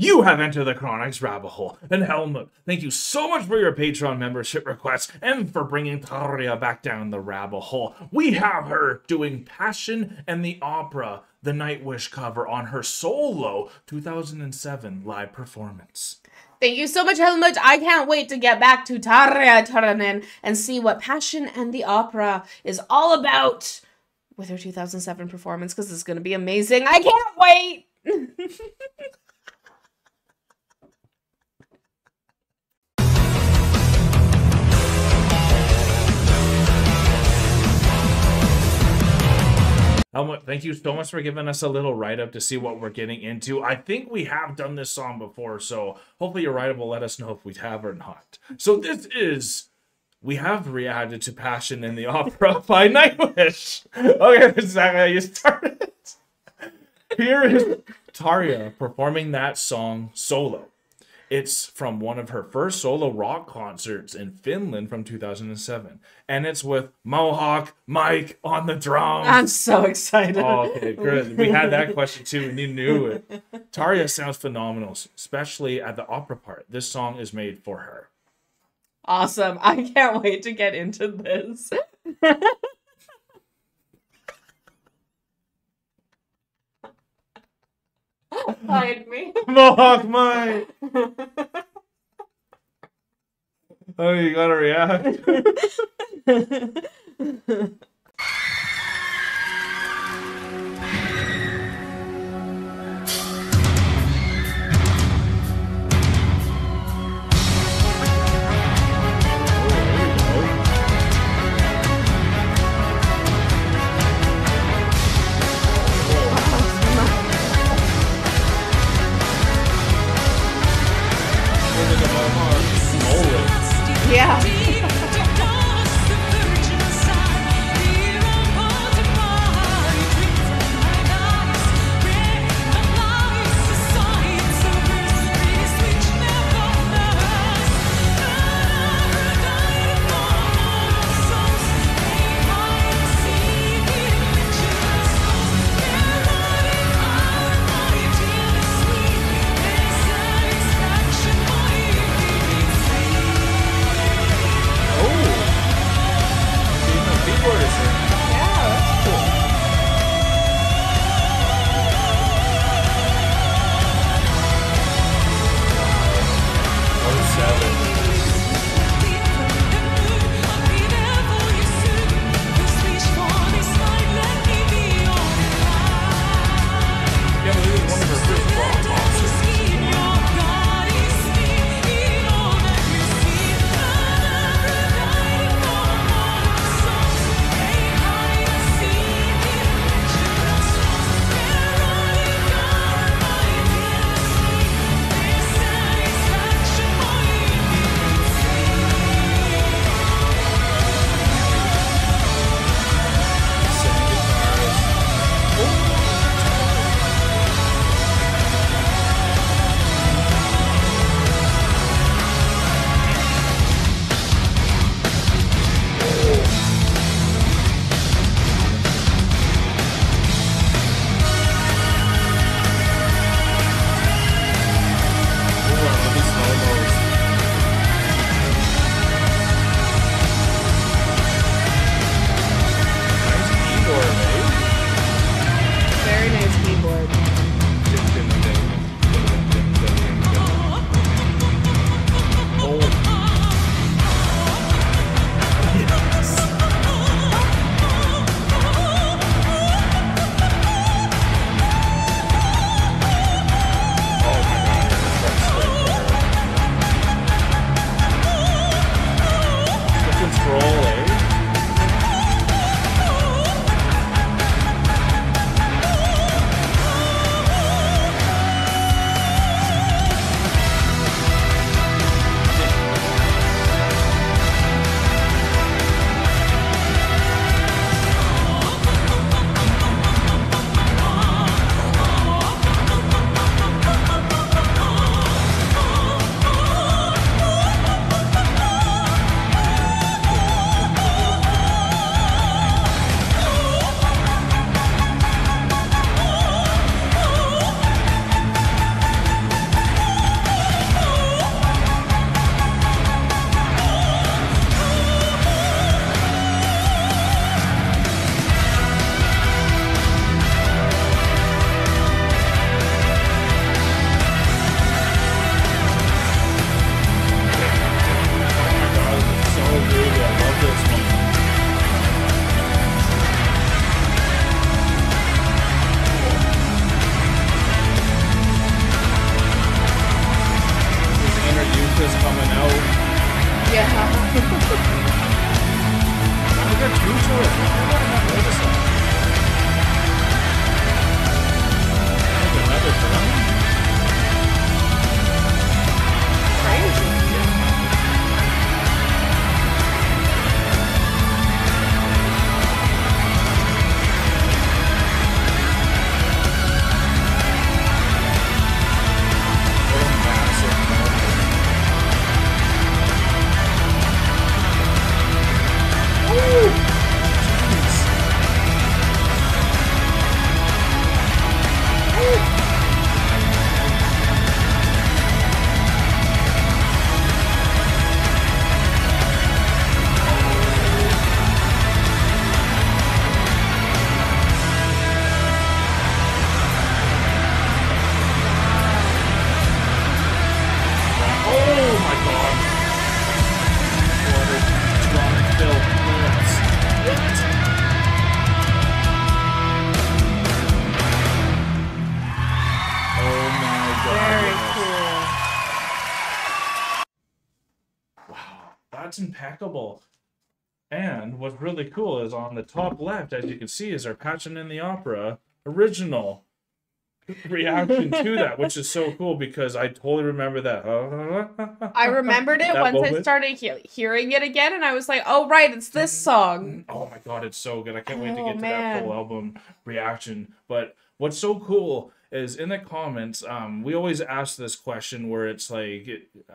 You have entered the Cronic's rabbit hole. And Helmut, thank you so much for your Patreon membership request and for bringing Tarja back down the rabbit hole. We have her doing Passion and the Opera, the Nightwish cover on her solo 2007 live performance. Thank you so much, Helmut. I can't wait to get back to Tarja Turunen and see what Passion and the Opera is all about with her 2007 performance because it's going to be amazing. I can't wait. Thank you so much for giving us a little write up to see what we're getting into. I think we have done this song before, so hopefully your write up will let us know if we have or not. So this is we have reacted to Passion in the Opera by Nightwish. Okay, this is how you started. It. Here is Tarja performing that song solo. It's from one of her first solo rock concerts in Finland from 2007. And it's with Mohawk Mike on the drums. I'm so excited. Oh, okay, good. We had that question too, and you knew it. Tarja sounds phenomenal, especially at the opera part. This song is made for her. Awesome. I can't wait to get into this. Hide me. Mohawk Mike! Oh, you gotta react. it. Why impeccable. And what's really cool is on the top left, as you can see, is our Passion in the Opera original reaction to that, which is so cool because I totally remember that. I remembered it once I started he- hearing it again, and I was like, "Oh right, it's this mm, song." Mm, oh my god, it's so good. I can't wait to Oh, get to that oh, full album reaction. But what's so cool is in the comments, um, we always ask this question where it's like,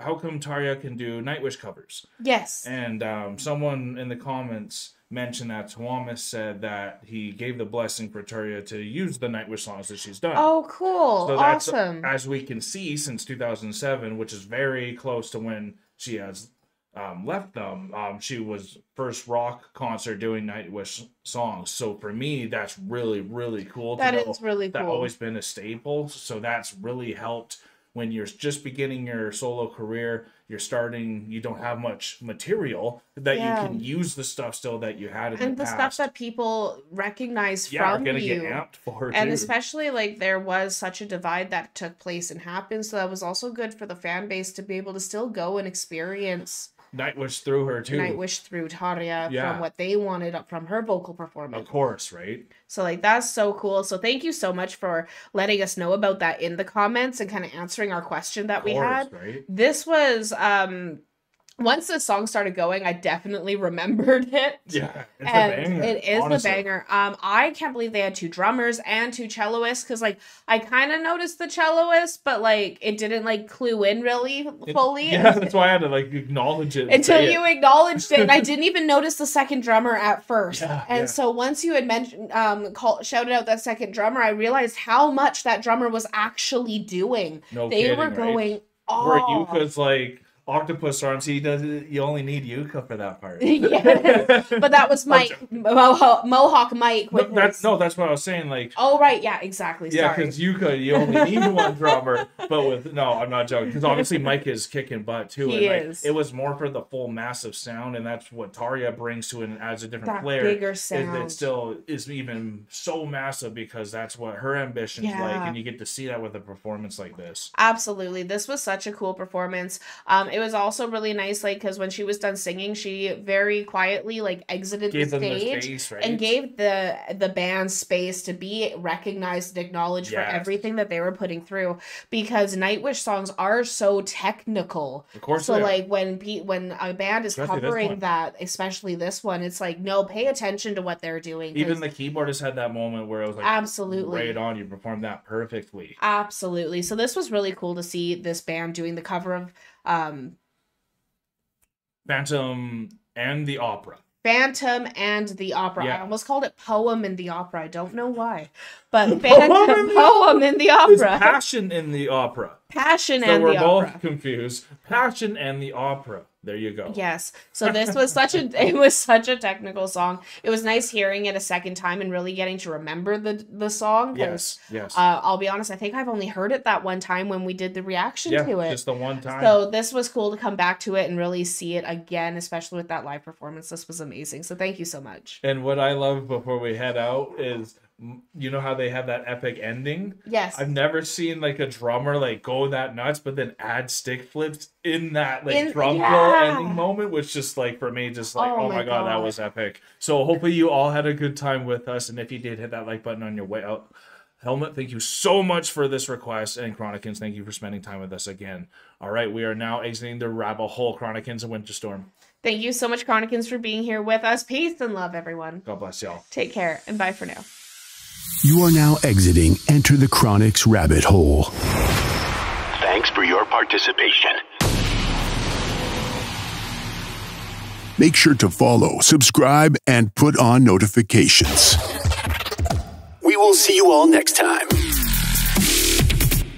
how come Tarja can do Nightwish covers? Yes. And um, someone in the comments mentioned that Tuomas said that he gave the blessing for Tarja to use the Nightwish songs that she's done. Oh, cool. So that's awesome. as we can see since 2007, which is very close to when she has um, left them. Um, she was first rock concert doing Nightwish songs. So for me, that's really really cool. That to know really that cool. always been a staple. So that's really helped when you're just beginning your solo career. You're starting. You don't have much material that Yeah. you can use the stuff still that you had in and the, the stuff that people recognize yeah, from gonna you. get amped for and too. especially like there was such a divide that took place and happened so that was also good for the fan base to be able to still go and experience Nightwish through her too. Nightwish through Tarja Yeah. from what they wanted from her vocal performance. Of course, right? So like that's so cool. So thank you so much for letting us know about that in the comments and kind of answering our question that Of we course, had. right? This was um once the song started going, I definitely remembered it. Yeah, it's and a banger. it is honestly. the banger. Um, I can't believe they had two drummers and two celloists because, like, I kind of noticed the celloist, but like, it didn't like clue in really It- fully Yeah, that's why I had to like acknowledge it until you it. acknowledged it. And I didn't even notice the second drummer at first. Yeah, and yeah. so once you had mentioned, um, call, shouted out that second drummer, I realized how much that drummer was actually doing. No they kidding, were right? going Where off. Jukka's like octopus arms, he does. You only need Jukka for that part. Yeah, but that was Mike Mohawk, Mohawk Mike. No, that's no, that's what I was saying. Like, Oh right, yeah, exactly. yeah, because Jukka, you only need one drummer. But with no, I'm not joking. Because obviously Mike is kicking butt too. He and like, is. It was more for the full massive sound, and that's what Tarja brings to it and adds a different that flair. bigger sound. that still is even so massive because that's what her ambition's like, Yeah. and you get to see that with a performance like this. Absolutely. This was such a cool performance. Um, it was also really nice, like, because when she was done singing, she very quietly like exited Gave the stage space, right? and gave the the band space to be recognized and acknowledged for everything that they were putting through. Because Nightwish songs are so technical. of course, So like when Pete, when a band is Especially covering that, especially this one, it's like no, pay attention to what they're doing. even the keyboardist had that moment where it was like, absolutely right on, you performed that perfectly. Absolutely. So this was really cool to see this band doing the cover of um Phantom and the Opera. Phantom and the Opera. I almost called it Poem in the Opera. I don't know why. But Poem Phantom in the- Poem in the Opera. passion in the opera. Passion So and we're both confused. Passion and the opera. There you go. Yes. So this was such a it was such a technical song. It was nice hearing it a second time and really getting to remember the the song Yes. Yes. Uh, I'll be honest, I think I've only heard it that one time when we did the reaction yeah. to it. Just the one time. So this was cool to come back to it and really see it again, especially with that live performance. This was amazing. So thank you so much. And what I love before we head out is you know how they have that epic ending? Yes. I've never seen like a drummer like go that nuts, but then add stick flips in that like In- drum yeah. roll ending moment, which just like for me, just like Oh oh, my my god, that was epic. So hopefully you all had a good time with us, and if you did, hit that like button on your way out. Helmut, thank you so much for this request, and Chronicans, thank you for spending time with us again. All right, we are now exiting the rabbit hole, Chronicans and Winter Storm. Thank you so much, Chronicans, for being here with us. Peace and love, everyone. God bless y'all. Take care and bye for now. You are now exiting Enter the Cronic's rabbit hole. Thanks for your participation. Make sure to follow, subscribe, and put on notifications. We will see you all next time.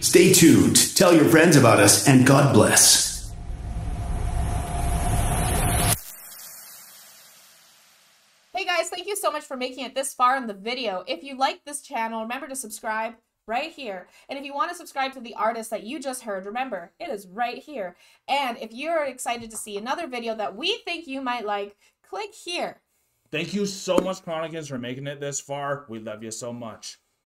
Stay tuned, tell your friends about us, and God bless. Guys, thank you so much for making it this far in the video. If you like this channel, remember to subscribe right here. And if you want to subscribe to the artist that you just heard, remember, it is right here. And if you're excited to see another video that we think you might like, click here. Thank you so much, Chronicans, for making it this far. We love you so much.